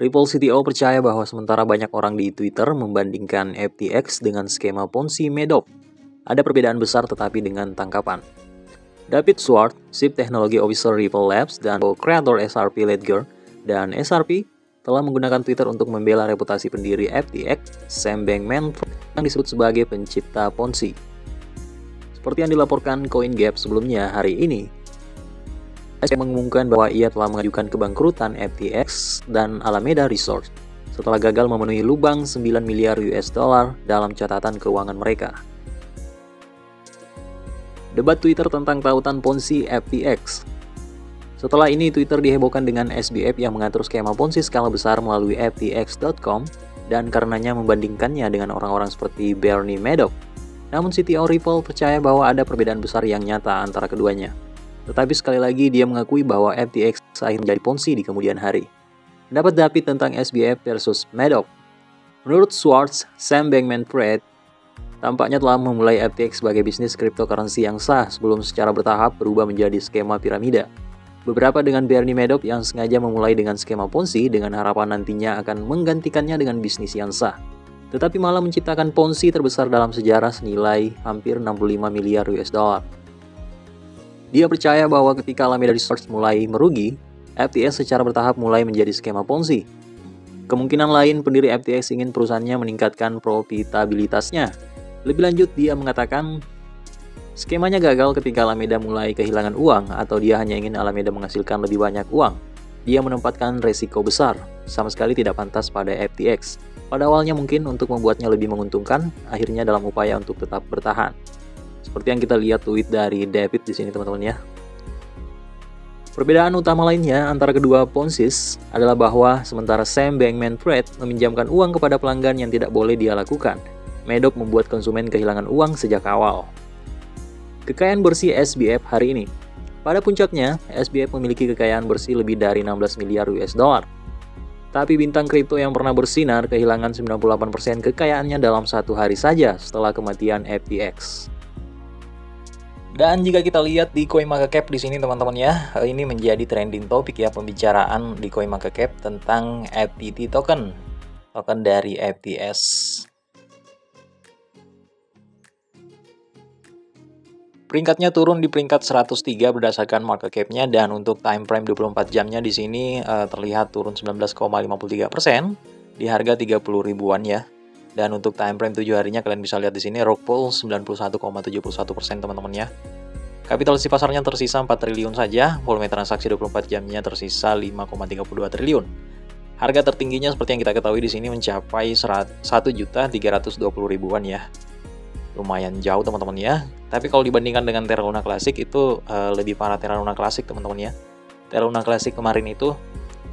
Ripple CTO percaya bahwa sementara banyak orang di Twitter membandingkan FTX dengan skema Ponzi Madoff, ada perbedaan besar tetapi dengan tangkapan. David Swart, Chief Technology Officer Ripple Labs dan kreator SRP Ledger dan SRP telah menggunakan Twitter untuk membela reputasi pendiri FTX, Sam Bankman-Fried, yang disebut sebagai pencipta Ponzi. Seperti yang dilaporkan CoinGap sebelumnya hari ini, yang mengumumkan bahwa ia telah mengajukan kebangkrutan FTX dan Alameda Resorts setelah gagal memenuhi lubang 9 miliar US dollar dalam catatan keuangan mereka. Debat Twitter tentang tautan Ponzi FTX Setelah ini, Twitter dihebohkan dengan SBF yang mengatur skema Ponzi skala besar melalui FTX.com dan karenanya membandingkannya dengan orang-orang seperti Bernie Madoff. Namun CTO Ripple percaya bahwa ada perbedaan besar yang nyata antara keduanya. Tetapi sekali lagi dia mengakui bahwa FTX akhirnya menjadi ponzi di kemudian hari. Pendapat David tentang SBF versus Madoff. Menurut Swartz, Sam Bankman-Fried tampaknya telah memulai FTX sebagai bisnis cryptocurrency yang sah sebelum secara bertahap berubah menjadi skema piramida. Beberapa dengan Bernie Madoff yang sengaja memulai dengan skema Ponzi dengan harapan nantinya akan menggantikannya dengan bisnis yang sah. Tetapi malah menciptakan Ponzi terbesar dalam sejarah senilai hampir 65 miliar US dollar. Dia percaya bahwa ketika Alameda Resorts mulai merugi, FTX secara bertahap mulai menjadi skema Ponzi. Kemungkinan lain pendiri FTX ingin perusahaannya meningkatkan profitabilitasnya. Lebih lanjut, dia mengatakan skemanya gagal ketika Alameda mulai kehilangan uang atau dia hanya ingin Alameda menghasilkan lebih banyak uang. Dia menempatkan resiko besar, sama sekali tidak pantas pada FTX. Pada awalnya mungkin untuk membuatnya lebih menguntungkan, akhirnya dalam upaya untuk tetap bertahan. Seperti yang kita lihat tweet dari David di sini teman-teman ya. Perbedaan utama lainnya antara kedua Ponsis adalah bahwa sementara Sam Bankman-Fried meminjamkan uang kepada pelanggan yang tidak boleh dia lakukan, Madoff membuat konsumen kehilangan uang sejak awal. Kekayaan bersih SBF hari ini pada puncaknya, SBF memiliki kekayaan bersih lebih dari 16 miliar US dollar. Tapi bintang kripto yang pernah bersinar kehilangan 98% kekayaannya dalam satu hari saja setelah kematian FTX. Dan jika kita lihat di CoinMarketCap di sini teman-teman ya, ini menjadi trending topik ya pembicaraan di CoinMarketCap tentang FTT token, token dari FTS. Peringkatnya turun di peringkat 103 berdasarkan market cap-nya dan untuk time frame 24 jamnya di sini uh, terlihat turun 19,53% di harga 30 ribuan ya. Dan untuk time frame 7 harinya kalian bisa lihat di sini Rockpool 91,71% teman-teman ya. Kapitalisasi pasarnya tersisa 4 triliun saja, volume transaksi 24 jamnya tersisa 5,32 triliun. Harga tertingginya seperti yang kita ketahui di sini mencapai 1 juta 320 ribuan ya. Lumayan jauh teman-teman ya. Tapi kalau dibandingkan dengan Terra Luna Classic itu uh, lebih parah Terra Luna Classic teman-teman ya. Terra Luna Classic kemarin itu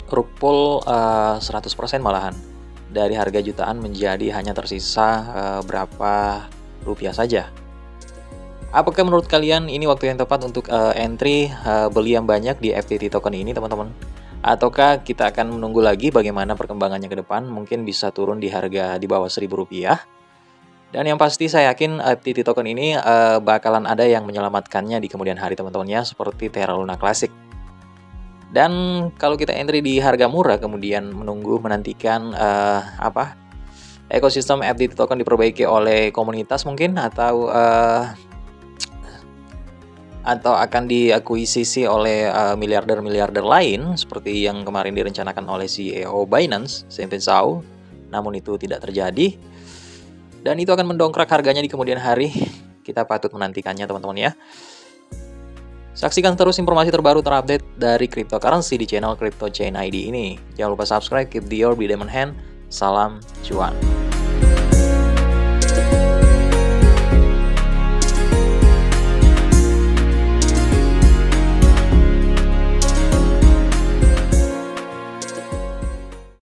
Rupol uh, 100% malahan dari harga jutaan menjadi hanya tersisa uh, berapa rupiah saja. Apakah menurut kalian ini waktu yang tepat untuk uh, entry uh, beli yang banyak di FTT token ini, teman-teman? Ataukah kita akan menunggu lagi bagaimana perkembangannya ke depan? Mungkin bisa turun di harga di bawah seribu rupiah. Dan yang pasti saya yakin FTT token ini uh, bakalan ada yang menyelamatkannya di kemudian hari teman-teman ya, seperti Terra Luna Classic. Dan kalau kita entry di harga murah kemudian menunggu menantikan uh, apa ekosistem FTT token diperbaiki oleh komunitas mungkin atau uh, atau akan diakuisisi oleh miliarder-miliarder uh, lain seperti yang kemarin direncanakan oleh CEO Binance, Simon Zhao. Namun itu tidak terjadi. Dan itu akan mendongkrak harganya di kemudian hari. Kita patut menantikannya teman-teman ya. Saksikan terus informasi terbaru terupdate dari cryptocurrency di channel Crypto Chain ID ini. Jangan lupa subscribe, keep the orb di diamond hand. Salam cuan.